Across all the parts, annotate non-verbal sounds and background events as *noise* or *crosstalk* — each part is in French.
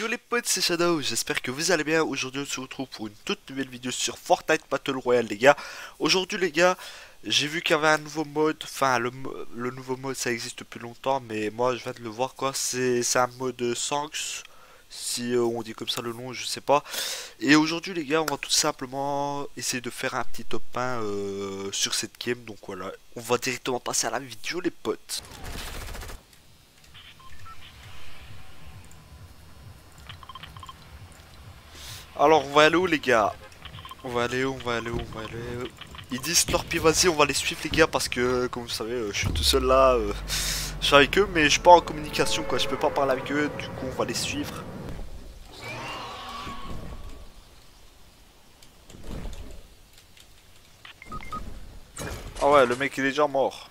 Yo les potes c'est Shadow, j'espère que vous allez bien, aujourd'hui on se retrouve pour une toute nouvelle vidéo sur Fortnite Battle Royale les gars. Aujourd'hui les gars, j'ai vu qu'il y avait un nouveau mode, enfin le, nouveau mode ça existe depuis longtemps mais moi je viens de le voir quoi. C'est un mode Sanks, si euh, on dit comme ça le nom je sais pas. Et aujourd'hui les gars on va tout simplement essayer de faire un petit top 1 euh, sur cette game. Donc voilà, on va directement passer à la vidéo les potes Alors, on va aller où, les gars? On va aller où On va aller où On va aller où? Ils disent Slurpy, vas-y, on va les suivre, les gars, parce que, comme vous savez, euh, je suis tout seul là. Euh, *laughs* je suis avec eux, mais je suis pas en communication, quoi. Je peux pas parler avec eux, du coup, on va les suivre. Ah ouais, le mec il est déjà mort.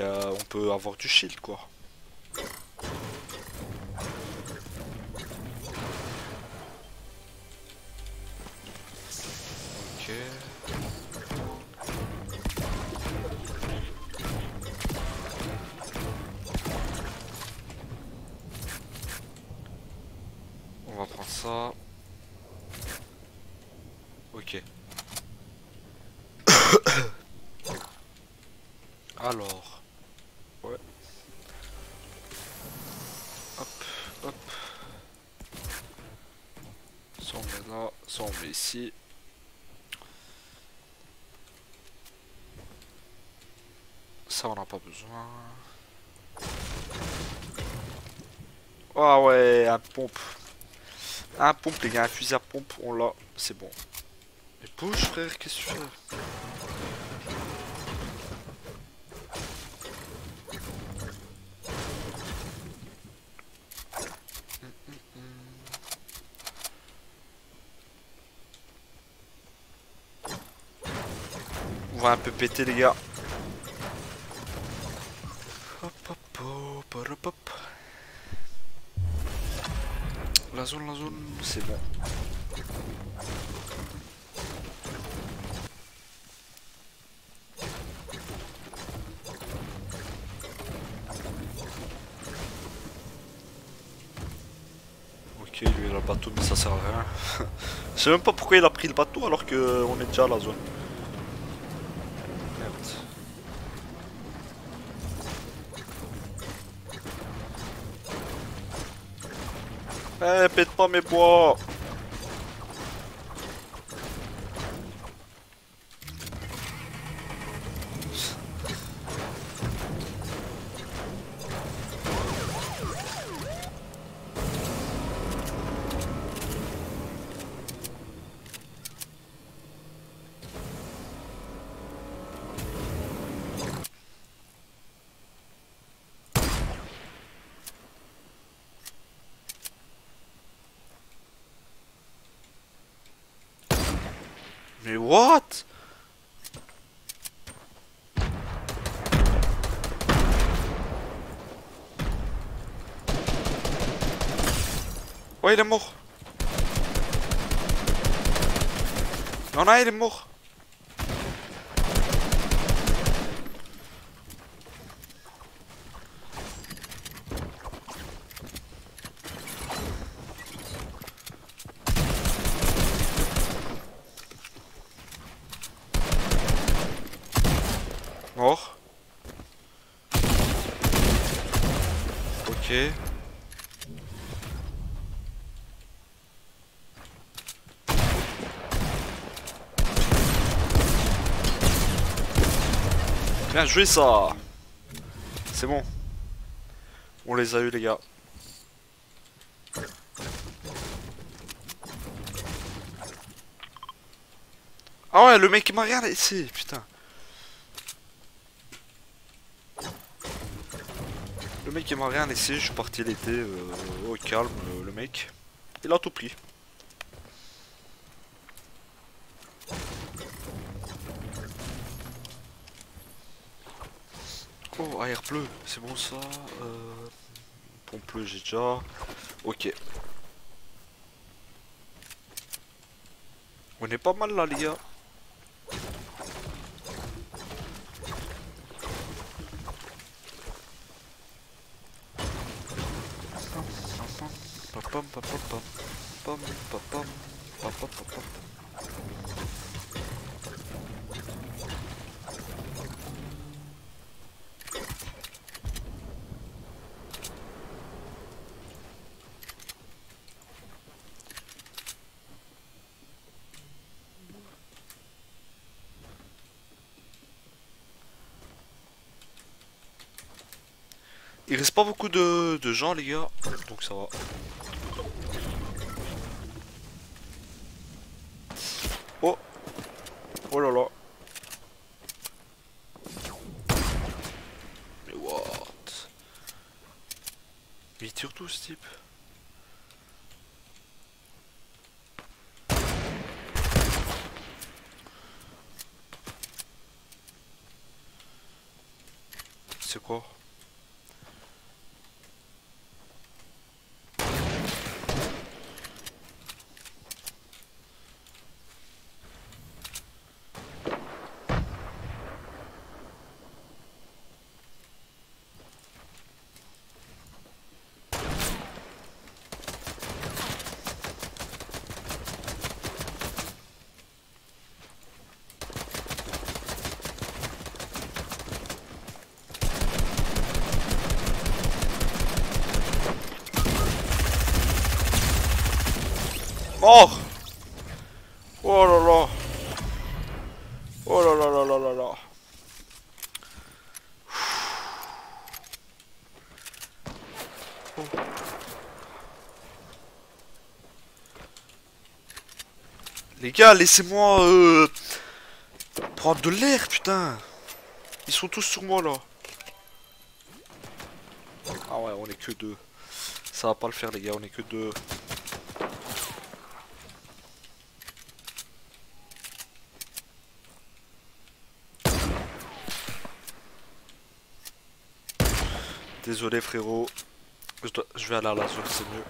On peut avoir du shield quoi. Ok. On va prendre ça. Ok. *coughs* Alors. Ouais. Hop, hop. Ça on met là, ça on met ici. Ça on n'a pas besoin. Ah ouais, un pompe. Un pompe les gars, un fusil à pompe, on l'a, c'est bon. Mais bouge frère, qu'est-ce que tu fais On va un peu péter les gars. Hop hop hop hop. La zone, la zone, c'est bon. Ok, lui il a le bateau mais ça sert à rien. *laughs* Je sais même pas pourquoi il a pris le bateau alors qu'on est déjà à la zone. Eh, pète pas mes bois Mais what? Ouais, il est mort. Non, non, il est mort. Mort. Ok. Bien joué ça C'est bon. On les a eu les gars. Ah ouais, le mec m'a rien laissé, putain. Le mec il m'a rien laissé, je suis parti l'été euh, au calme, euh, le mec. Il a tout pris. Oh, ah, air bleu, c'est bon ça. Euh... Pompe j'ai déjà. Ok. On est pas mal là, les gars. Il reste pas beaucoup de, gens les gars, donc ça va. Oh. Oh là là. Mais what? Mais il tire tout ce type. C'est quoi? Mort Oh là là Oh là là là là là là. Les gars, laissez-moi euh, prendre de l'air, putain Ils sont tous sur moi, là Ah ouais, on est que deux. Ça va pas le faire, les gars, on est que deux. Désolé frérot, je, vais aller à la zone, c'est mieux.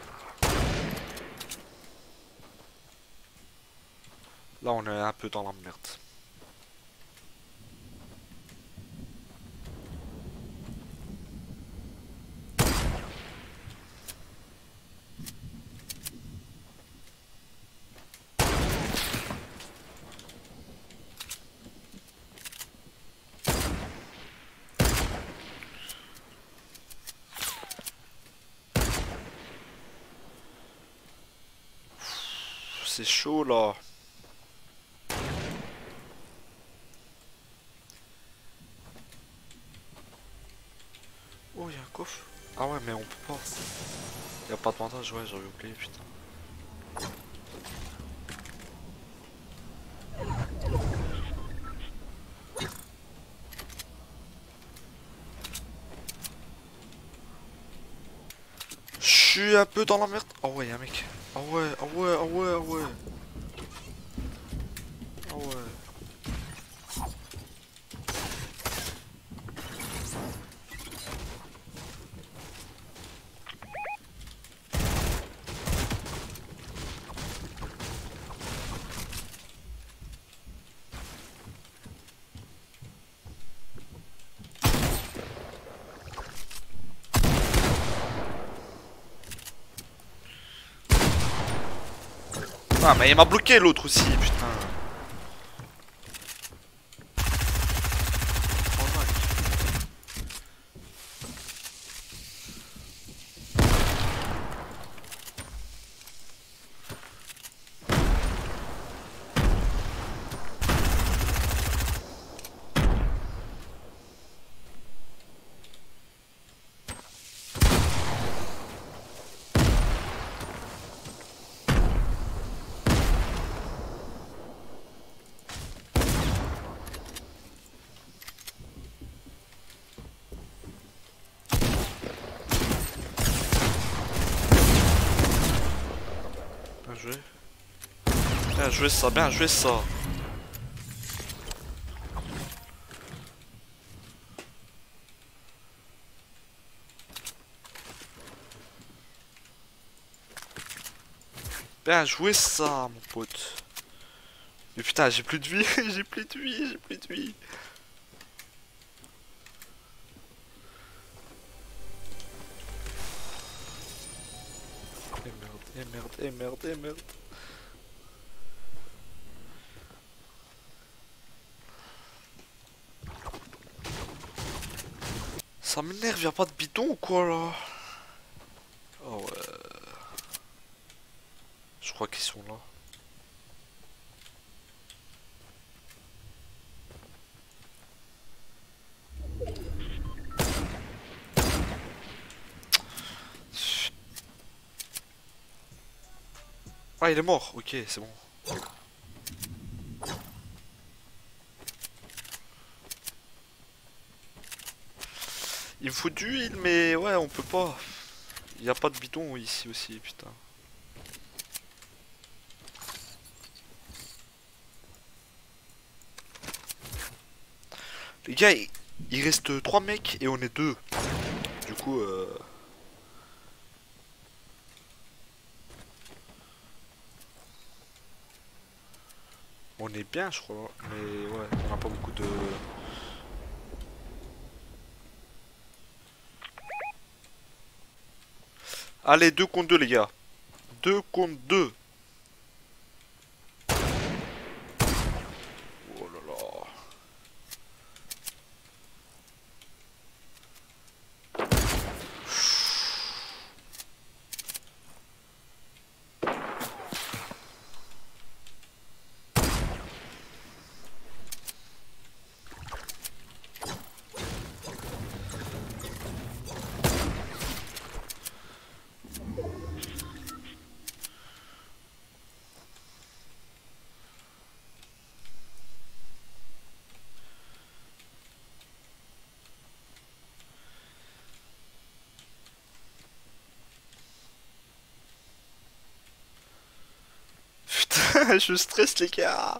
Là on est un peu dans la merde. C'est chaud là. Oh, il y a un coffre. Ah ouais, mais on peut pas. Y a pas de bandage, ouais, j'avais oublié, putain. Suis un peu dans la merde. Oh ouais, y'a un mec. Ah ouais, ah ouais, ah ouais, ah ouais. Ah ouais. Ah mais il m'a bloqué l'autre aussi, putain. Oh, non. Bien joué. Bien joué ça, bien joué ça. Bien joué ça, mon pote. Mais putain, j'ai plus de vie, *laughs* j'ai plus de vie, j'ai plus de vie. Eh, merde. Et merde, et merde, et merde. Ça m'énerve, y'a pas de bidon ou quoi là? Oh ouais. Je crois qu'ils sont là. Ah, il est mort. Ok, c'est bon. Il faut du huile, mais ouais, on peut pas. Il n'y a pas de bidon ici aussi, putain. Les gars, il reste 3 mecs et on est 2. Du coup, euh... On est bien, je crois. Mais ouais, on n'a pas beaucoup de... Allez, 2 contre 2, les gars. 2 contre 2. Oh là là. Putain, *laughs* je stresse les gars.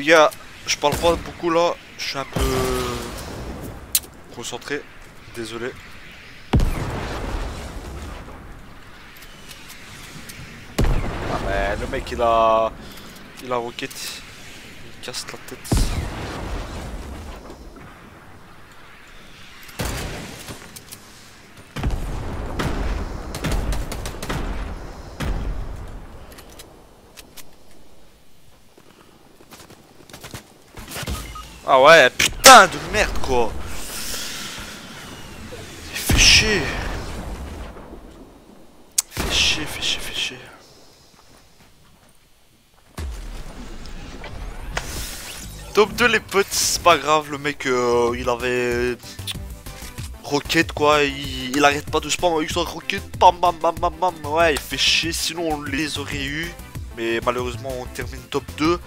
Les gars, je parle pas beaucoup là, je suis un peu concentré, désolé. Ah mais le mec il a il a roquette, il casse la tête. Ah ouais, putain de merde quoi. Il fait chier. Fait chier, fait chier, chier. Top 2 les potes, c'est pas grave, le mec euh, il avait Rocket quoi, il, il arrête pas de spam avec son rocket, bam bam bam bam bam, ouais il fait chier, sinon on les aurait eu, mais malheureusement on termine top 2.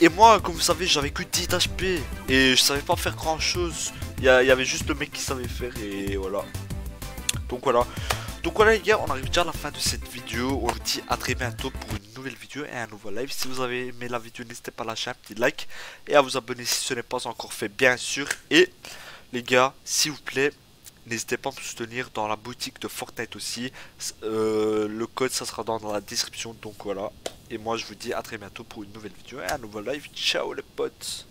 Et moi, comme vous savez, j'avais que 10 HP et je savais pas faire grand chose. Il y, avait juste le mec qui savait faire et voilà. Donc voilà. Donc voilà les gars, on arrive déjà à la fin de cette vidéo. On vous dit à très bientôt pour une nouvelle vidéo et un nouveau live. Si vous avez aimé la vidéo, n'hésitez pas à lâcher un petit like et à vous abonner si ce n'est pas encore fait, bien sûr. Et les gars, s'il vous plaît, N'hésitez pas à me soutenir dans la boutique de Fortnite aussi. Euh, le code, ça sera dans, la description. Donc voilà. Et moi, je vous dis à très bientôt pour une nouvelle vidéo et un nouveau live. Ciao les potes